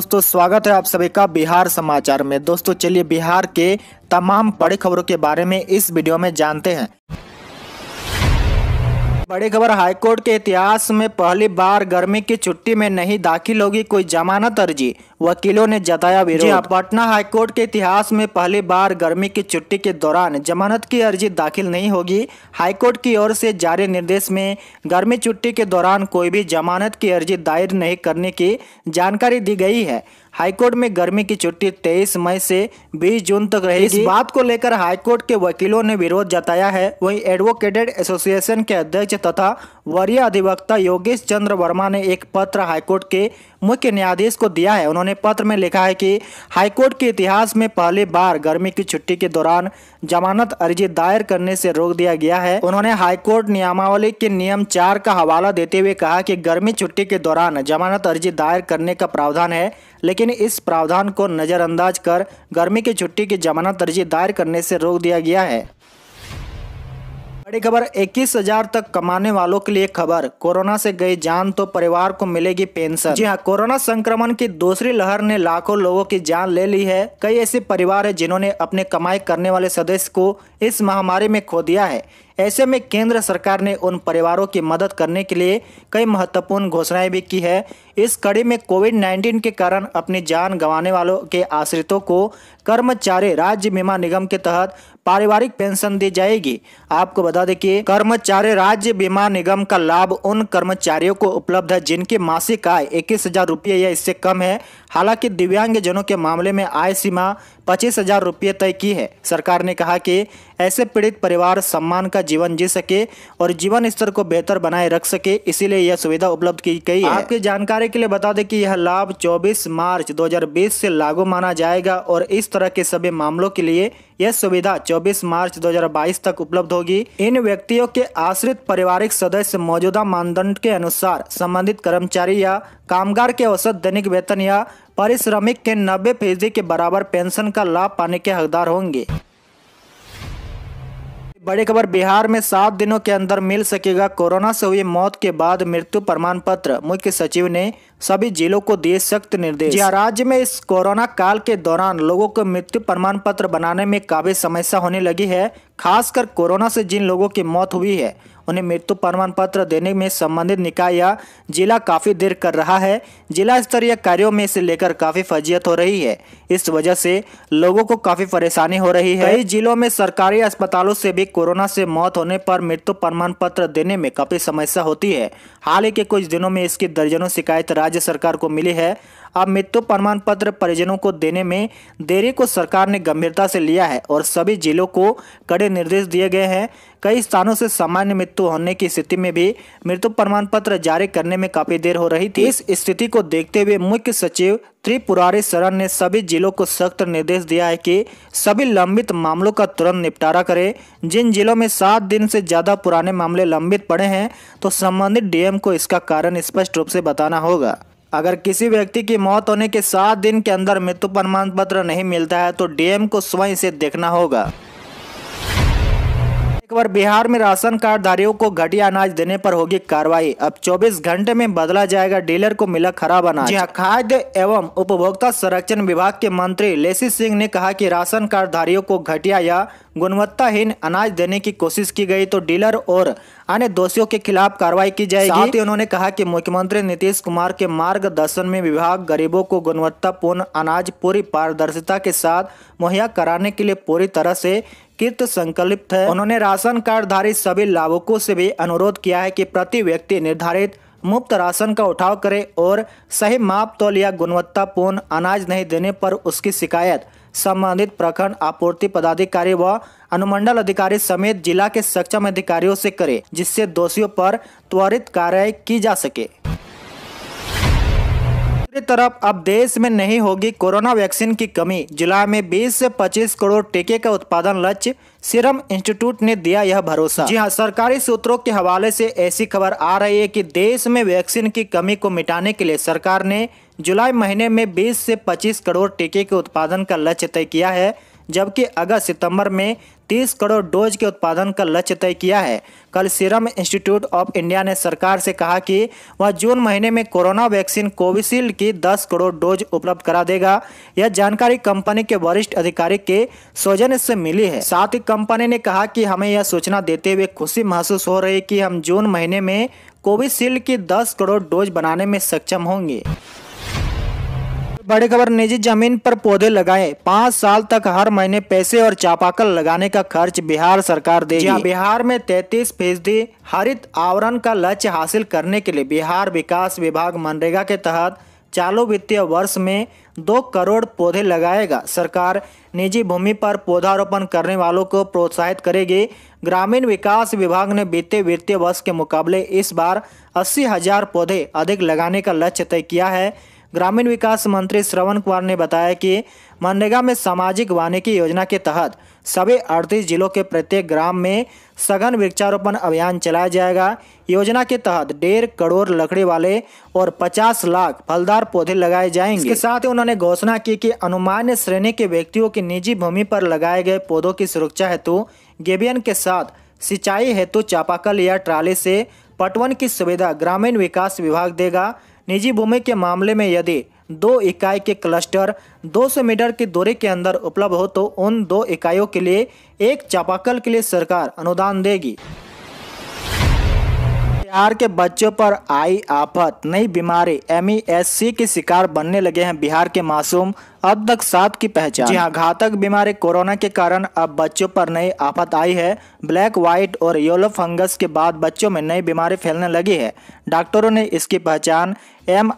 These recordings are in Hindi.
दोस्तों, स्वागत है आप सभी का बिहार समाचार में। दोस्तों, चलिए बिहार के तमाम बड़ी खबरों के बारे में इस वीडियो में जानते हैं। बड़ी खबर हाईकोर्ट के इतिहास में पहली बार गर्मी की छुट्टी में नहीं दाखिल होगी कोई जमानत अर्जी। वकीलों ने जताया विरोध। हाँ, पटना हाईकोर्ट के इतिहास में पहली बार गर्मी की छुट्टी के दौरान जमानत की अर्जी दाखिल नहीं होगी। हाईकोर्ट की ओर से जारी निर्देश में गर्मी छुट्टी के दौरान कोई भी जमानत की अर्जी दायर नहीं करने की जानकारी दी गई है। हाईकोर्ट में गर्मी की छुट्टी 23 मई से 20 जून तक रहेगी। इस बात को लेकर हाईकोर्ट के वकीलों ने विरोध जताया है। वहीं एडवोकेटेड एसोसिएशन के अध्यक्ष तथा वरीय अधिवक्ता योगेश चंद्र वर्मा ने एक पत्र हाईकोर्ट के मुख्य न्यायाधीश को दिया है। उन्होंने पत्र में लिखा है कि हाईकोर्ट के इतिहास में पहली बार गर्मी की छुट्टी के दौरान जमानत अर्जी दायर करने से रोक दिया गया है। उन्होंने हाईकोर्ट नियमावली के नियम चार का हवाला देते हुए कहा कि गर्मी छुट्टी के दौरान जमानत अर्जी दायर करने का प्रावधान है, लेकिन इस प्रावधान को नज़रअंदाज कर गर्मी की छुट्टी की जमानत अर्जी दायर करने से रोक दिया गया है। बड़ी खबर, इक्कीस हज़ार तक कमाने वालों के लिए खबर। कोरोना से गई जान तो परिवार को मिलेगी पेंशन। जी हाँ कोरोना संक्रमण की दूसरी लहर ने लाखों लोगों की जान ले ली है। कई ऐसे परिवार है जिन्होंने अपने कमाई करने वाले सदस्य को इस महामारी में खो दिया है। ऐसे में केंद्र सरकार ने उन परिवारों की मदद करने के लिए कई महत्वपूर्ण घोषणाएँ भी की है। इस कड़ी में कोविड 19 के कारण अपनी जान गंवाने वालों के आश्रितों को कर्मचारी राज्य बीमा निगम के तहत पारिवारिक पेंशन दी जाएगी। आपको बता दें कि कर्मचारी राज्य बीमा निगम का लाभ उन कर्मचारियों को उपलब्ध है जिनकी मासिक आय इक्कीस हज़ार रुपये या इससे कम है। हालाँकि दिव्यांग जनों के मामले में आय सीमा पच्चीस हज़ार रुपये तय की है। सरकार ने कहा कि ऐसे पीड़ित परिवार सम्मान का जीवन जी सके और जीवन स्तर को बेहतर बनाए रख सके, इसीलिए यह सुविधा उपलब्ध की गई है। आपकी जानकारी के लिए बता दें कि यह लाभ 24 मार्च 2020 से लागू माना जाएगा और इस तरह के सभी मामलों के लिए यह सुविधा 24 मार्च 2022 तक उपलब्ध होगी। इन व्यक्तियों के आश्रित पारिवारिक सदस्य मौजूदा मानदंड के अनुसार संबंधित कर्मचारी या कामगार के औसत दैनिक वेतन या पारिश्रमिक के नब्बे फ़ीसदी के बराबर पेंशन का लाभ पाने के हकदार होंगे। बड़ी खबर, बिहार में सात दिनों के अंदर मिल सकेगा कोरोना से हुई मौत के बाद मृत्यु प्रमाण पत्र मुख्य सचिव ने सभी जिलों को दिए सख्त निर्देश। जी राज्य में इस कोरोना काल के दौरान लोगों को मृत्यु प्रमाण पत्र बनाने में काफ़ी समस्या होने लगी है, खासकर कोरोना से जिन लोगों की मौत हुई है, उन्हें मृत्यु प्रमाण पत्र देने में संबंधित निकाय या जिला काफ़ी देर कर रहा है। जिला स्तरीय कार्यों में इसे लेकर काफ़ी फजियत हो रही है। इस वजह से लोगों को काफ़ी परेशानी हो रही है। कई जिलों में सरकारी अस्पतालों से भी कोरोना से मौत होने पर मृत्यु प्रमाण पत्र देने में काफ़ी समस्या होती है। हाल ही के कुछ दिनों में इसकी दर्जनों शिकायत राज्य सरकार को मिली है। अब मृत्यु प्रमाण पत्र परिजनों को देने में देरी को सरकार ने गंभीरता से लिया है और सभी जिलों को कड़े निर्देश दिए गए हैं। कई स्थानों से सामान्य मृत्यु होने की स्थिति में भी मृत्यु प्रमाण पत्र जारी करने में काफ़ी देर हो रही थी। इस स्थिति को देखते हुए मुख्य सचिव त्रिपुरारी शरण ने सभी जिलों को सख्त निर्देश दिया है कि सभी लंबित मामलों का तुरंत निपटारा करें। जिन जिलों में सात दिन से ज़्यादा पुराने मामले लंबित पड़े हैं तो संबंधित डीएम को इसका कारण स्पष्ट रूप से बताना होगा। अगर किसी व्यक्ति की मौत होने के सात दिन के अंदर मृत्यु प्रमाण पत्र नहीं मिलता है तो डीएम को स्वयं इसे देखना होगा। एक बार बिहार में राशन कार्ड धारियों को घटिया अनाज देने पर होगी कार्रवाई। अब 24 घंटे में बदला जाएगा डीलर को मिला खराब अनाज। हाँ, खाद्य एवं उपभोक्ता संरक्षण विभाग के मंत्री लेसी सिंह ने कहा कि राशन कार्ड धारियों को घटिया या गुणवत्ताहीन अनाज देने की कोशिश की गई तो डीलर और अन्य दोषियों के खिलाफ कार्रवाई की जाएगी। साथ ही उन्होंने कहा कि मुख्यमंत्री नीतीश कुमार के मार्गदर्शन में विभाग गरीबों को गुणवत्तापूर्ण अनाज पूरी पारदर्शिता के साथ मुहैया कराने के लिए पूरी तरह से कृत संकल्पित है। उन्होंने राशन कार्ड धारी सभी लाभुकों से भी अनुरोध किया है कि प्रति व्यक्ति निर्धारित मुफ़्त राशन का उठाव करे और सही माप तोल या गुणवत्तापूर्ण अनाज नहीं देने पर उसकी शिकायत, संबंधित प्रखंड आपूर्ति पदाधिकारी व अनुमंडल अधिकारी समेत जिला के सक्षम अधिकारियों से करे, जिससे दोषियों पर त्वरित कार्रवाई की जा सके। दूसरी तरफ़ अब देश में नहीं होगी कोरोना वैक्सीन की कमी। जुलाई में 20 से 25 करोड़ टीके का उत्पादन लक्ष्य सीरम इंस्टीट्यूट ने दिया यह भरोसा। जी हाँ सरकारी सूत्रों के हवाले से ऐसी खबर आ रही है कि देश में वैक्सीन की कमी को मिटाने के लिए सरकार ने जुलाई महीने में 20 से 25 करोड़ टीके के उत्पादन का लक्ष्य तय किया है। जबकि अगस्त सितंबर में 30 करोड़ डोज के उत्पादन का लक्ष्य तय किया है। कल सीरम इंस्टीट्यूट ऑफ़ इंडिया ने सरकार से कहा कि वह जून महीने में कोरोना वैक्सीन कोविशील्ड की 10 करोड़ डोज उपलब्ध करा देगा। यह जानकारी कंपनी के वरिष्ठ अधिकारी के सौजन्य से मिली है। साथ ही कंपनी ने कहा कि हमें यह सूचना देते हुए खुशी महसूस हो रही कि हम जून महीने में कोविशील्ड की 10 करोड़ डोज बनाने में सक्षम होंगे। बड़ी खबर निजी ज़मीन पर पौधे लगाए। पाँच साल तक हर महीने पैसे और चापाकल लगाने का खर्च बिहार सरकार देगी। हाँ, बिहार में तैतीस फ़ीसदी हरित आवरण का लक्ष्य हासिल करने के लिए बिहार विकास विभाग मनरेगा के तहत चालू वित्तीय वर्ष में दो करोड़ पौधे लगाएगा। सरकार निजी भूमि पर पौधारोपण करने वालों को प्रोत्साहित करेगी। ग्रामीण विकास विभाग ने बीते वित्तीय वर्ष के मुकाबले इस बार अस्सी हज़ार पौधे अधिक लगाने का लक्ष्य तय किया है। ग्रामीण विकास मंत्री श्रवण कुमार ने बताया कि मनरेगा में सामाजिक वानिकी योजना के तहत सभी अड़तीस जिलों के प्रत्येक ग्राम में सघन वृक्षारोपण अभियान चलाया जाएगा। योजना के तहत डेढ़ करोड़ लकड़ी वाले और 50 लाख फलदार पौधे लगाए जाएँगे। इसके साथ ही उन्होंने घोषणा की कि अनुमान्य श्रेणी के व्यक्तियों की निजी भूमि पर लगाए गए पौधों की सुरक्षा हेतु गेबियन के साथ सिंचाई हेतु चापाकल या ट्राली से पटवन की सुविधा ग्रामीण विकास विभाग देगा। निजी भूमि के मामले में यदि दो इकाई के क्लस्टर 200 मीटर की दूरी के अंदर उपलब्ध हो तो उन दो इकाइयों के लिए एक चापाकल के लिए सरकार अनुदान देगी। बिहार के बच्चों पर आई आफत, नई बीमारी एमईएससी की शिकार बनने लगे हैं। बिहार के मासूम अब तक सात की पहचान। जी हाँ घातक बीमारी कोरोना के कारण अब बच्चों पर नई आफत आई है। ब्लैक, व्हाइट और येलो फंगस के बाद बच्चों में नई बीमारी फैलने लगी है। डॉक्टरों ने इसकी पहचान एम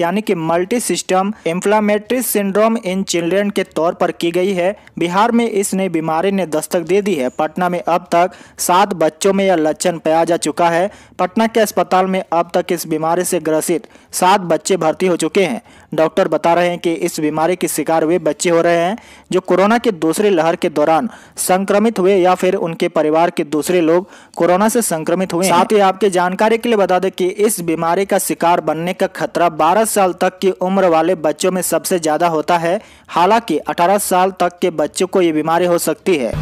यानी कि multi system inflammatory syndrome in children के तौर पर की गई है। बिहार में इस नई बीमारी ने दस्तक दे दी है। पटना में अब तक सात बच्चों में यह लक्षण पाया जा चुका है। पटना के अस्पताल में अब तक इस बीमारी से ग्रसित सात बच्चे भर्ती हो चुके हैं। डॉक्टर बता रहे हैं कि इस बीमारी के शिकार हुए बच्चे हो रहे हैं, जो कोरोना के दूसरी लहर के दौरान संक्रमित हुए या फिर उनके परिवार के दूसरे लोग कोरोना से संक्रमित हुए साथ ही आपके जानकारी के लिए बता दें कि इस बीमारी का शिकार बनने का खतरा 12 साल तक की उम्र वाले बच्चों में सबसे ज़्यादा होता है। हालाँकि 18 साल तक के बच्चों को ये बीमारी हो सकती है।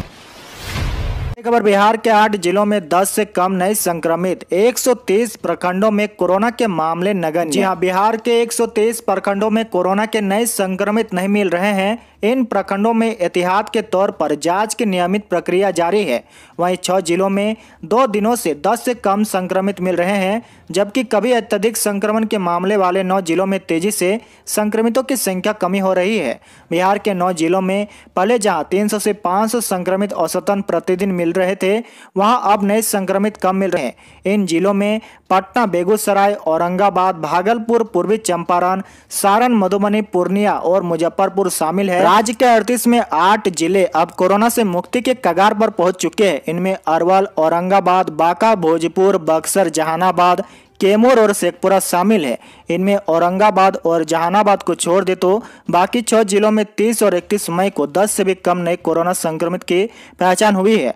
खबर, बिहार के आठ जिलों में 10 से कम नए संक्रमित 130 प्रखंडों में कोरोना के मामले नगण्य। जी हाँ बिहार के 130 प्रखंडों में कोरोना के नए संक्रमित नहीं मिल रहे हैं। इन प्रखंडों में एहतियात के तौर पर जाँच की नियमित प्रक्रिया जारी है। वहीं छह जिलों में दो दिनों से 10 से कम संक्रमित मिल रहे हैं, जबकि कभी अत्यधिक संक्रमण के मामले वाले नौ जिलों में तेज़ी से संक्रमितों की संख्या कमी हो रही है। बिहार के नौ जिलों में पहले जहाँ 300 से 500 संक्रमित औसतन प्रतिदिन मिल रहे थे, वहाँ अब नए संक्रमित कम मिल रहे हैं। इन जिलों में पटना, बेगूसराय, औरंगाबाद, भागलपुर, पूर्वी चंपारण, सारण, मधुबनी, पूर्णिया और मुजफ्फरपुर शामिल है। राज्य के अड़तीस में आठ ज़िले अब कोरोना से मुक्ति के कगार पर पहुँच चुके हैं। इनमें अरवल, औरंगाबाद, बांका, भोजपुर, बक्सर, जहानाबाद, कैमूर और शेखपुरा शामिल है। इनमें औरंगाबाद और जहानाबाद को छोड़ दे तो बाकी छह जिलों में 30 और 31 मई को 10 से भी कम नए कोरोना संक्रमित की पहचान हुई है।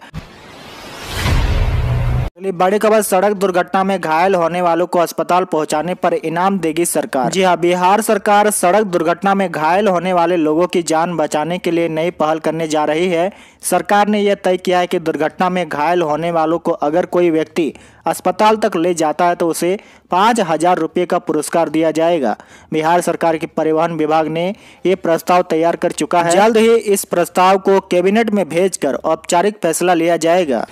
बड़ी खबर, सड़क दुर्घटना में घायल होने वालों को अस्पताल पहुँचाने पर इनाम देगी सरकार। जी हाँ बिहार सरकार सड़क दुर्घटना में घायल होने वाले लोगों की जान बचाने के लिए नई पहल करने जा रही है। सरकार ने यह तय किया है कि दुर्घटना में घायल होने वालों को अगर कोई व्यक्ति अस्पताल तक ले जाता है तो उसे पाँच हज़ार रुपये का पुरस्कार दिया जाएगा। बिहार सरकार के परिवहन विभाग ने ये प्रस्ताव तैयार कर चुका है। जल्द ही इस प्रस्ताव को कैबिनेट में भेजकर औपचारिक फैसला लिया जाएगा।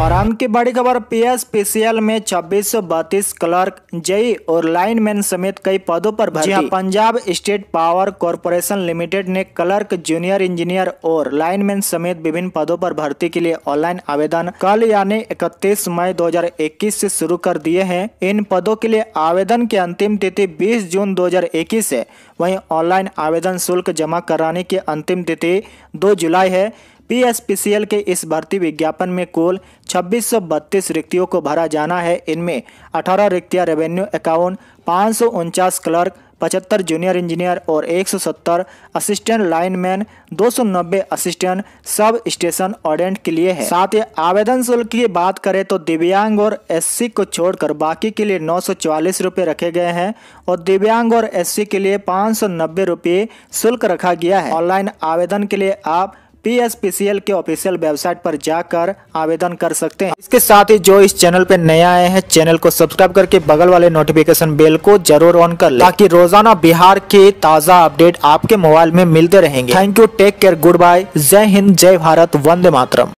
और अंत की बड़ी खबर पीएसपीसीएल में छब्बीस सौ बत्तीस क्लर्क जई और लाइनमैन समेत कई पदों पर भर्ती हाँ, Punjab state power corporation limited ने क्लर्क जूनियर इंजीनियर और लाइनमैन समेत विभिन्न पदों पर भर्ती के लिए ऑनलाइन आवेदन कल यानी इकतीस मई 2021 से शुरू कर दिए हैं। इन पदों के लिए आवेदन की अंतिम तिथि 20 जून 2021 है। वही ऑनलाइन आवेदन शुल्क जमा कराने की अंतिम तिथि दो जुलाई है। पीएसपीसीएल के इस भर्ती विज्ञापन में कुल छब्बीस रिक्तियों को भरा जाना है। इनमें 18 रिक्तियाँ रेवेन्यू अकाउंट पाँच क्लर्क, पचहत्तर जूनियर इंजीनियर और 170 assistant lineman 290 assistant sub station attendant के लिए है। साथ ही आवेदन शुल्क की बात करें तो दिव्यांग और एससी को छोड़कर बाकी के लिए नौ रुपए रखे गए हैं और दिव्यांग और एससी के लिए पाँच रुपए शुल्क रखा गया है। ऑनलाइन आवेदन के लिए आप पीएसपीसीएल के ऑफिशियल वेबसाइट पर जाकर आवेदन कर सकते हैं। इसके साथ ही जो इस चैनल पे नए आए हैं चैनल को सब्सक्राइब करके बगल वाले नोटिफिकेशन बेल को ज़रूर ऑन कर ले, ताकि रोज़ाना बिहार के ताज़ा अपडेट आपके मोबाइल में मिलते रहेंगे। Thank you take care good bye जय हिंद, जय भारत, वंदे मातरम।